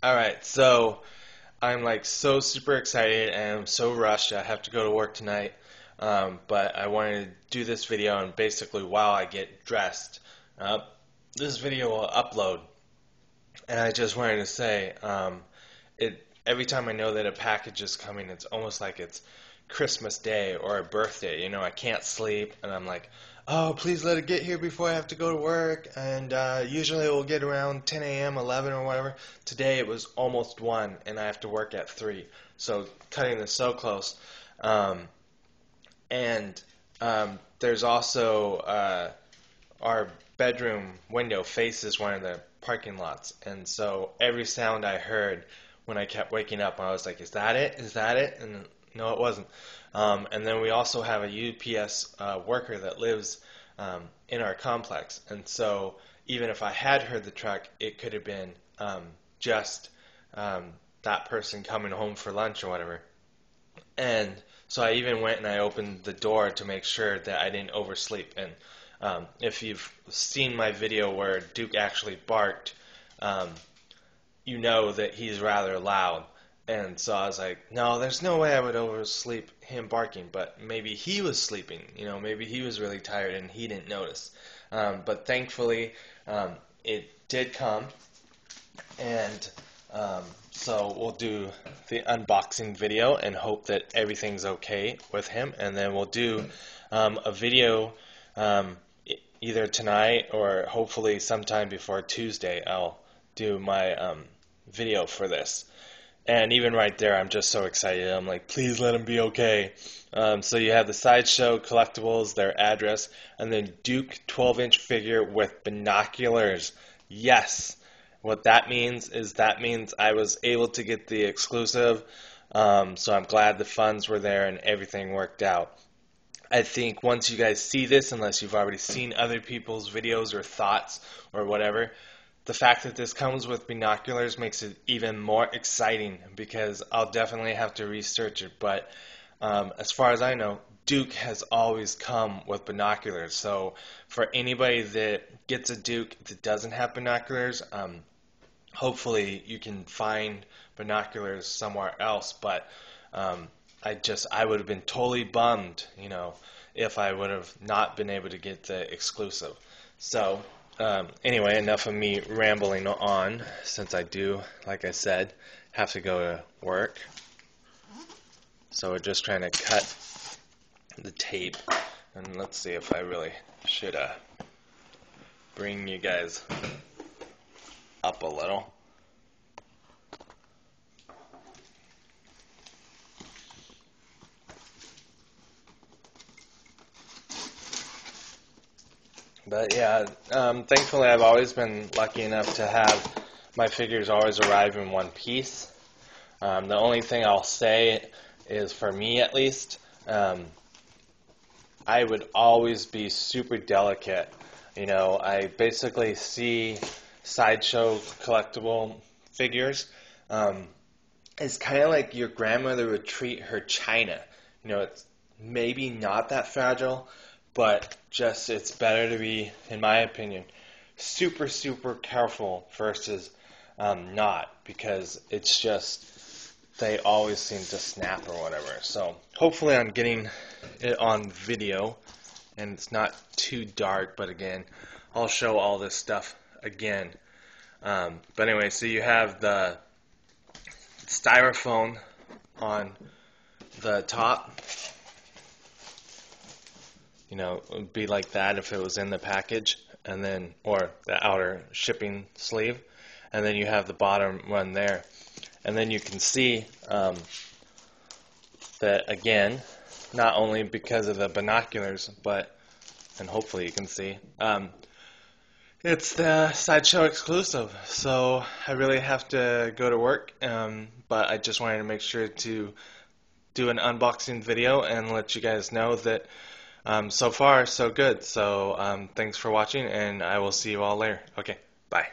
All right, so I'm like so super excited and I'm so rushed. I have to go to work tonight, um, but I wanted to do this video and basically while I get dressed, uh, this video will upload. And I just wanted to say, um, it every time I know that a package is coming, it's almost like it's Christmas Day or a birthday. You know, I can't sleep, and I'm like, oh, please let it get here before I have to go to work. And uh, usually it will get around 10 a.m., 11 or whatever. Today it was almost 1, and I have to work at 3. So cutting this so close. Um, and um, there's also uh, our bedroom window faces one of the parking lots. And so every sound I heard when I kept waking up, I was like, is that it? Is that it? And no, it wasn't. Um, and then we also have a UPS uh, worker that lives um, in our complex. And so even if I had heard the truck, it could have been um, just um, that person coming home for lunch or whatever. And so I even went and I opened the door to make sure that I didn't oversleep. And um, if you've seen my video where Duke actually barked, um, you know that he's rather loud. And so I was like, no, there's no way I would oversleep him barking, but maybe he was sleeping. You know, maybe he was really tired and he didn't notice. Um, but thankfully, um, it did come. And um, so we'll do the unboxing video and hope that everything's okay with him. And then we'll do um, a video um, either tonight or hopefully sometime before Tuesday. I'll do my um, video for this. And even right there, I'm just so excited. I'm like, please let him be okay. Um, so you have the Sideshow Collectibles, their address, and then Duke 12 inch figure with binoculars. Yes. What that means is that means I was able to get the exclusive. Um, so I'm glad the funds were there and everything worked out. I think once you guys see this, unless you've already seen other people's videos or thoughts or whatever, the fact that this comes with binoculars makes it even more exciting because I'll definitely have to research it. But um, as far as I know, Duke has always come with binoculars. So for anybody that gets a Duke that doesn't have binoculars, um, hopefully you can find binoculars somewhere else. But um, I just I would have been totally bummed, you know, if I would have not been able to get the exclusive. So um, anyway, enough of me rambling on, since I do, like I said, have to go to work. So we're just trying to cut the tape, and let's see if I really should uh, bring you guys up a little. But yeah, um, thankfully I've always been lucky enough to have my figures always arrive in one piece. Um, the only thing I'll say is, for me at least, um, I would always be super delicate. You know, I basically see sideshow collectible figures um, it's kind of like your grandmother would treat her china. You know, it's maybe not that fragile, but just it's better to be, in my opinion, super super careful versus um, not because it's just they always seem to snap or whatever. So hopefully I'm getting it on video and it's not too dark. But again, I'll show all this stuff again. Um, but anyway, so you have the styrofoam on the top you know, it would be like that if it was in the package, and then or the outer shipping sleeve, and then you have the bottom one there, and then you can see um, that again, not only because of the binoculars, but and hopefully you can see. Um, it's the sideshow exclusive, so I really have to go to work. Um, but I just wanted to make sure to do an unboxing video and let you guys know that um, so far, so good. So um, thanks for watching, and I will see you all later. Okay, bye.